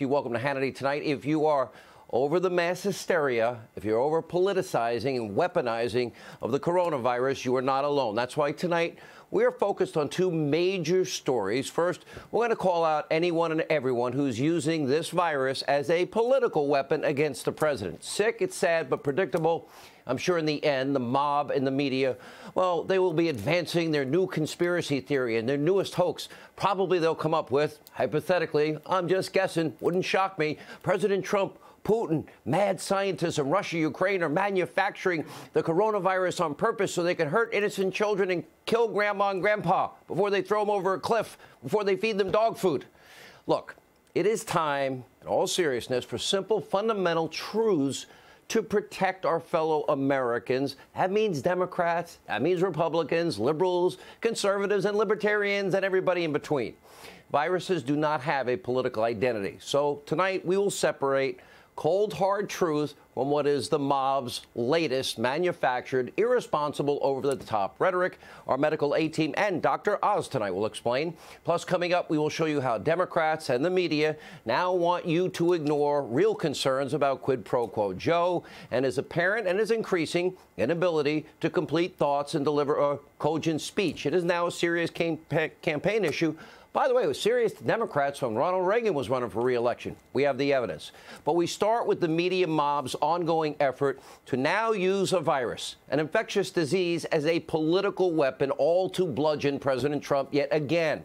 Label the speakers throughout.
Speaker 1: You welcome to Hannity tonight. If you are over the mass hysteria, if you're over politicizing and weaponizing of the coronavirus, you are not alone. That's why tonight we are focused on two major stories. First, we're going to call out anyone and everyone who's using this virus as a political weapon against the president. Sick, it's sad, but predictable. I'm sure in the end, the mob and the media, well, they will be advancing their new conspiracy theory and their newest hoax. Probably they'll come up with, hypothetically, I'm just guessing, wouldn't shock me, President Trump Putin, mad scientists in Russia, Ukraine are manufacturing the coronavirus on purpose so they can hurt innocent children and kill grandma and grandpa before they throw them over a cliff, before they feed them dog food. Look, it is time, in all seriousness, for simple, fundamental truths to protect our fellow Americans. That means Democrats, that means Republicans, liberals, conservatives, and libertarians, and everybody in between. Viruses do not have a political identity. So tonight we will separate cold, hard truth from what is the mob's latest manufactured, irresponsible, over the top rhetoric. Our medical A team and Dr. Oz tonight will explain. Plus, coming up, we will show you how Democrats and the media now want you to ignore real concerns about quid pro quo Joe and his apparent and his increasing inability to complete thoughts and deliver a cogent speech. It is now a serious campaign issue by the way, it was serious Democrats when Ronald Reagan was running for reelection. We have the evidence. But we start with the media mob's ongoing effort to now use a virus, an infectious disease, as a political weapon, all to bludgeon President Trump yet again.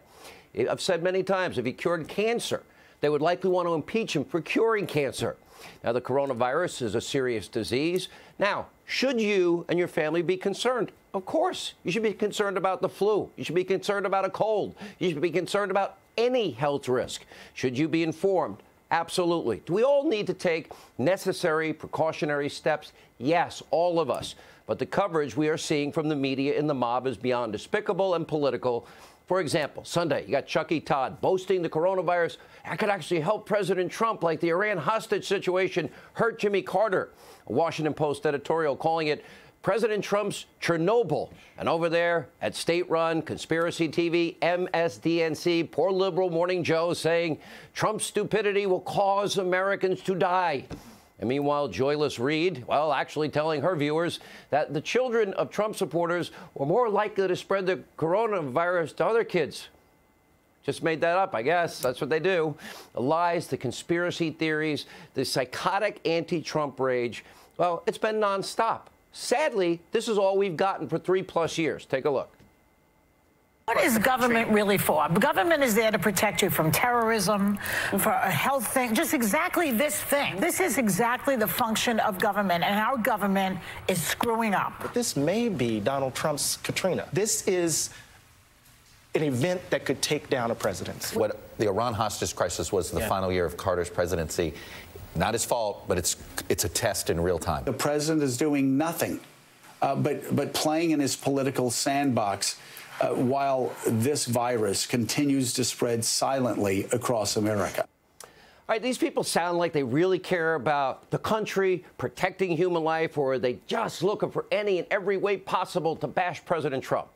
Speaker 1: I've said many times if he cured cancer, they would likely want to impeach him for curing cancer. Now, the coronavirus is a serious disease. Now, should you and your family be concerned? Of course. You should be concerned about the flu. You should be concerned about a cold. You should be concerned about any health risk. Should you be informed? Absolutely. Do we all need to take necessary precautionary steps? Yes, all of us. But the coverage we are seeing from the media and the mob is beyond despicable and political. For example, Sunday, you got Chucky Todd boasting the coronavirus that could actually help President Trump, like the Iran hostage situation hurt Jimmy Carter. A Washington Post editorial calling it President Trump's Chernobyl. And over there at state run conspiracy TV, MSDNC, poor liberal Morning Joe saying Trump's stupidity will cause Americans to die. And meanwhile, Joyless Reid, well, actually telling her viewers that the children of Trump supporters were more likely to spread the coronavirus to other kids. Just made that up, I guess. That's what they do. The lies, the conspiracy theories, the psychotic anti Trump rage. Well, it's been nonstop. Sadly, this is all we've gotten for three plus years. Take a look.
Speaker 2: What is government really for? Government is there to protect you from terrorism, for a health thing, just exactly this thing. This is exactly the function of government, and our government is screwing up.
Speaker 3: But this may be Donald Trump's Katrina. This is an event that could take down a presidency.
Speaker 4: What the Iran hostage crisis was the yeah. final year of Carter's presidency. Not his fault, but it's it's a test in real time.
Speaker 5: The president is doing nothing, uh, but but playing in his political sandbox uh, while this virus continues to spread silently across America.
Speaker 1: All right, these people sound like they really care about the country, protecting human life, or are they just looking for any and every way possible to bash President Trump?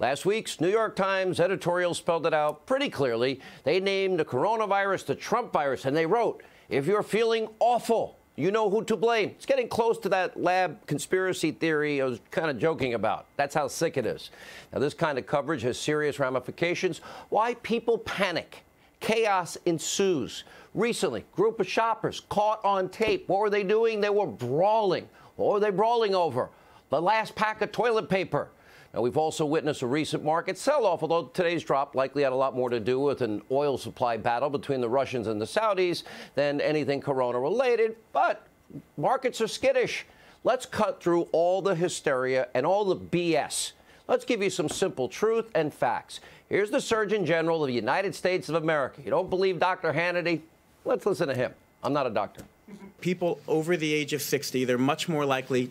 Speaker 1: Last week's New York Times editorial spelled it out pretty clearly. They named the coronavirus the Trump virus, and they wrote, if you're feeling awful, you know who to blame. It's getting close to that lab conspiracy theory I was kind of joking about. That's how sick it is. Now, this kind of coverage has serious ramifications. Why people panic. Chaos ensues. Recently, group of shoppers caught on tape. What were they doing? They were brawling. What were they brawling over? The last pack of toilet paper. We've also witnessed a recent market sell off, although today's drop likely had a lot more to do with an oil supply battle between the Russians and the Saudis than anything corona related. But markets are skittish. Let's cut through all the hysteria and all the BS. Let's give you some simple truth and facts. Here's the Surgeon General of the United States of America. You don't believe Dr. Hannity? Let's listen to him. I'm not a doctor.
Speaker 6: People over the age of 60, they're much more likely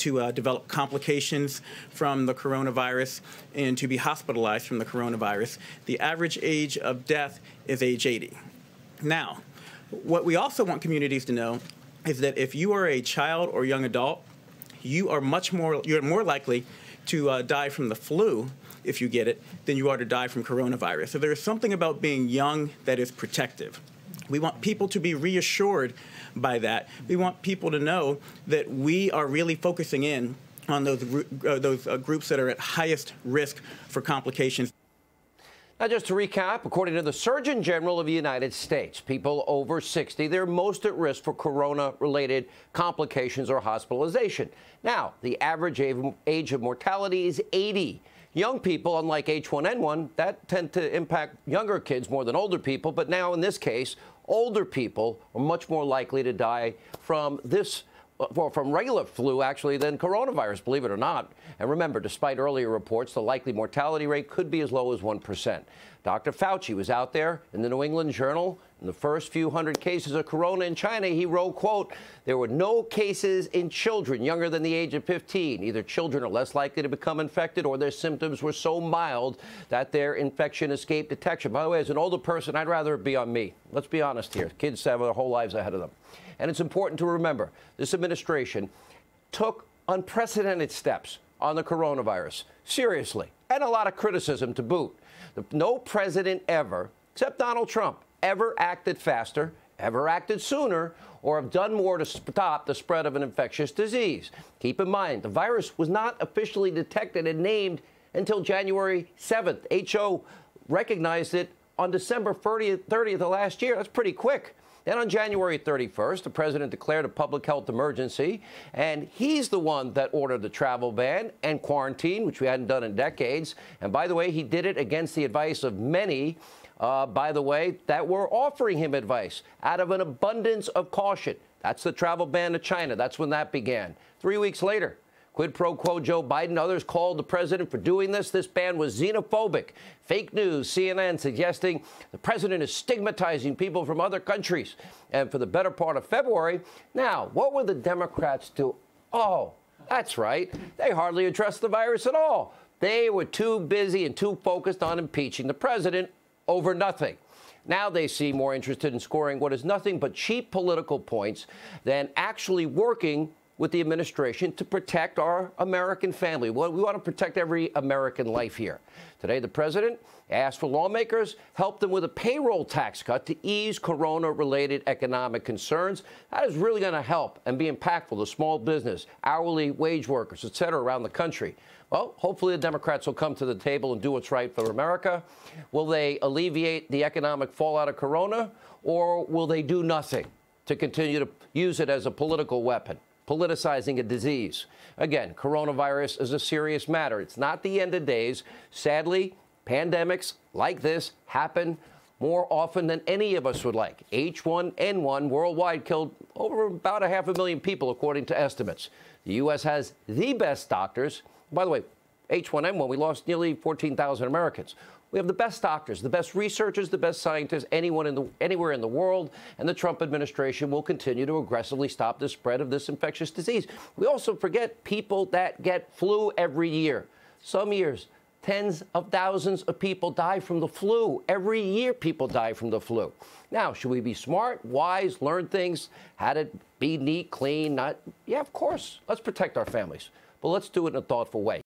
Speaker 6: to uh, develop complications from the coronavirus and to be hospitalized from the coronavirus. The average age of death is age 80. Now, what we also want communities to know is that if you are a child or young adult, you are much more you're more likely to uh, die from the flu if you get it than you are to die from coronavirus. So there is something about being young that is protective. We want people to be reassured by that. We want people to know that we are really focusing in on those, uh, those uh, groups that are at highest risk for complications.
Speaker 1: Now, just to recap, according to the Surgeon General of the United States, people over 60, they're most at risk for corona related complications or hospitalization. Now, the average age of mortality is 80. Young people, unlike H1N1, that tend to impact younger kids more than older people. But now, in this case, older people are much more likely to die from this uh, well, from regular flu, actually, than coronavirus, believe it or not. And remember, despite earlier reports, the likely mortality rate could be as low as 1%. Dr. Fauci was out there in the New England Journal. In the first few hundred cases of corona in China, he wrote, quote, there were no cases in children younger than the age of 15. Either children are less likely to become infected or their symptoms were so mild that their infection escaped detection. By the way, as an older person, I'd rather it be on me. Let's be honest here. Kids have their whole lives ahead of them. And it's important to remember this administration took unprecedented steps on the coronavirus, seriously, and a lot of criticism to boot. No president ever, except Donald Trump, ever acted faster, ever acted sooner, or have done more to stop the spread of an infectious disease. Keep in mind, the virus was not officially detected and named until January 7th. HO recognized it on December 30th, 30th of last year. That's pretty quick. Then on January 31st, the president declared a public health emergency, and he's the one that ordered the travel ban and quarantine, which we hadn't done in decades. And by the way, he did it against the advice of many, uh, by the way, that were offering him advice out of an abundance of caution. That's the travel ban to China. That's when that began. Three weeks later, Quid pro quo Joe Biden. Others called the president for doing this. This ban was xenophobic. Fake news, CNN suggesting the president is stigmatizing people from other countries. And for the better part of February, now, what would the Democrats do? Oh, that's right. They hardly addressed the virus at all. They were too busy and too focused on impeaching the president over nothing. Now they seem more interested in scoring what is nothing but cheap political points than actually working with the administration to protect our American family. Well, we want to protect every American life here. Today, the president asked for lawmakers help them with a payroll tax cut to ease corona related economic concerns. That is really going to help and be impactful to small business, hourly wage workers, et cetera, around the country. Well, hopefully the Democrats will come to the table and do what's right for America. Will they alleviate the economic fallout of corona, or will they do nothing to continue to use it as a political weapon? Politicizing a disease. Again, coronavirus is a serious matter. It's not the end of days. Sadly, pandemics like this happen more often than any of us would like. H1N1 worldwide killed over about a half a million people, according to estimates. The U.S. has the best doctors. By the way, H1N1, we lost nearly 14,000 Americans. We have the best doctors, the best researchers, the best scientists anyone in the, anywhere in the world, and the Trump administration will continue to aggressively stop the spread of this infectious disease. We also forget people that get flu every year. Some years, tens of thousands of people die from the flu. Every year, people die from the flu. Now, should we be smart, wise, learn things, how to be neat, clean? Not, yeah, of course. Let's protect our families, but let's do it in a thoughtful way.